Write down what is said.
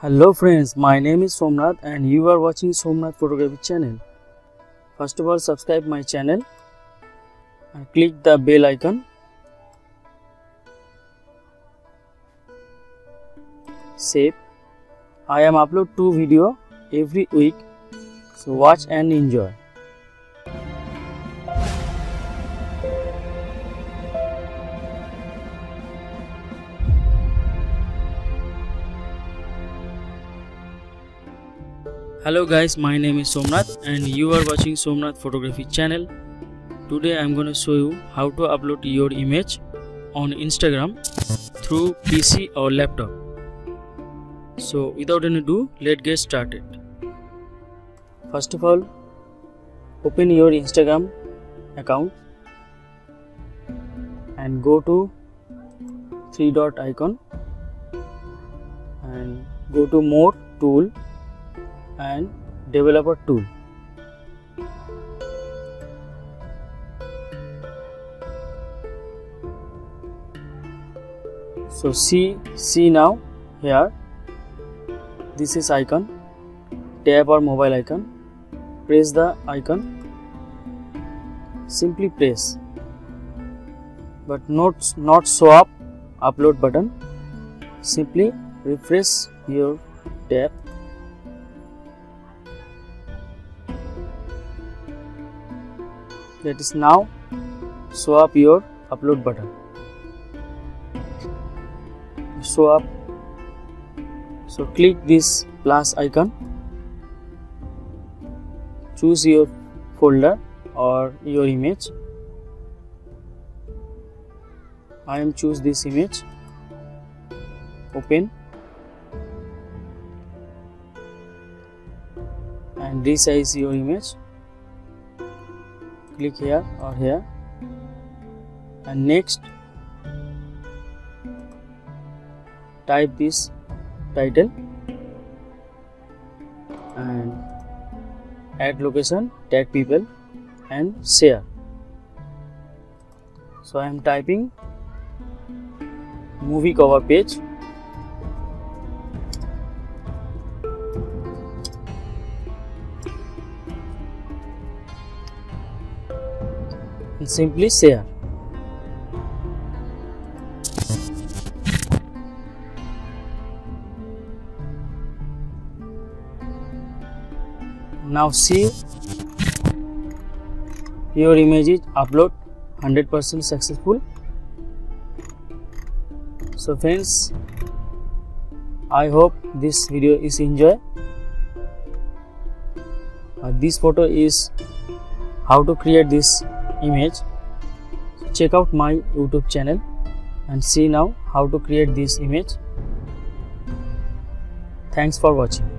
Hello friends, my name is Somnath and you are watching Somnath Photography channel. First of all, subscribe my channel and click the bell icon. Save. I am upload two video every week, so watch and enjoy. Hello guys, my name is Somnath and you are watching Somnath Photography channel. Today I am going to show you how to upload your image on Instagram through PC or laptop. So without any do, let's get started. First of all, open your Instagram account and go to three dot icon and go to more tool and developer tool. So see see now here this is icon. Tab or mobile icon. Press the icon. Simply press. But not not show up upload button. Simply refresh your tab that is now. Show up your upload button. Show up. So click this plus icon. Choose your folder or your image. I am choose this image. Open. And resize your image click here or here. And next type this title and add location tag people and share. So i am typing movie cover page and simply share. Now see your image is upload 100% successful. So friends, I hope this video is enjoy. Uh, this photo is how to create this image. Check out my youtube channel and see now how to create this image. Thanks for watching